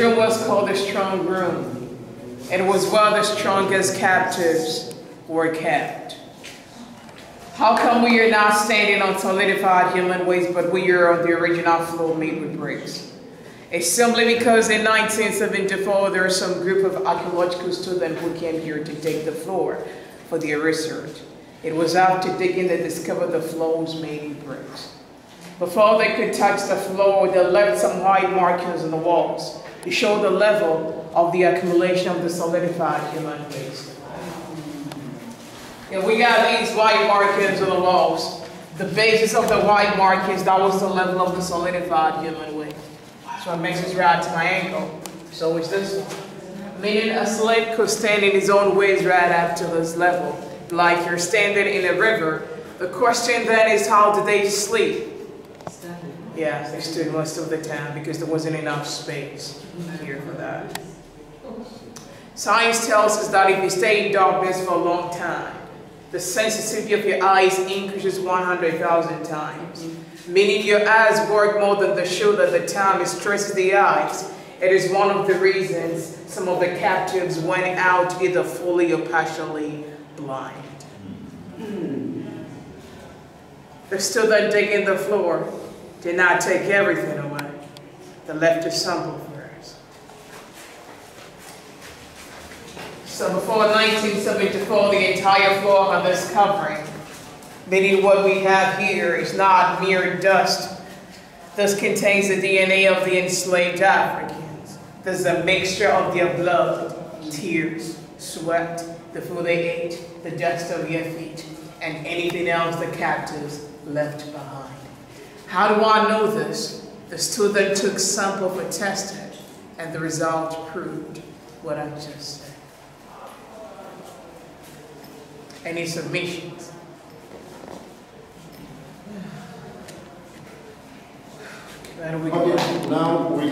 room was called the strong room. It was where the strongest captives were kept. How come we are not standing on solidified human waste, but we are on the original floor made with bricks? It's simply because in 1974, there was some group of archaeological students who came here to take the floor for their research. It was after digging they discovered the floor was made in bricks. Before they could touch the floor, they left some white markings on the walls to show the level of the accumulation of the solidified human waste. And we got these white markings on the walls. The basis of the white markings, that was the level of the solidified human waste. So it makes us right to my ankle. So is this one. Meaning a slave could stand in his own ways right up to this level. Like you're standing in a river. The question then is how did they sleep? Yeah, they stood most of the time because there wasn't enough space here for that. Science tells us that if you stay in darkness for a long time, the sensitivity of your eyes increases 100,000 times. Meaning your eyes work more than the shoulder at the time stresses the eyes. It is one of the reasons some of the captives went out either fully or partially blind. Hmm. They stood there digging the floor, did not take everything away. They left a sample for us. So before 1974, the entire floor had this covering, meaning what we have here is not mere dust. This contains the DNA of the enslaved Africans. This is a mixture of their blood, tears, sweat, the food they ate, the dust of their feet, and anything else the captives left behind. How do I know this? The student took sample for testing, and the result proved what I just said. Any submissions? Where do we go? Okay, now we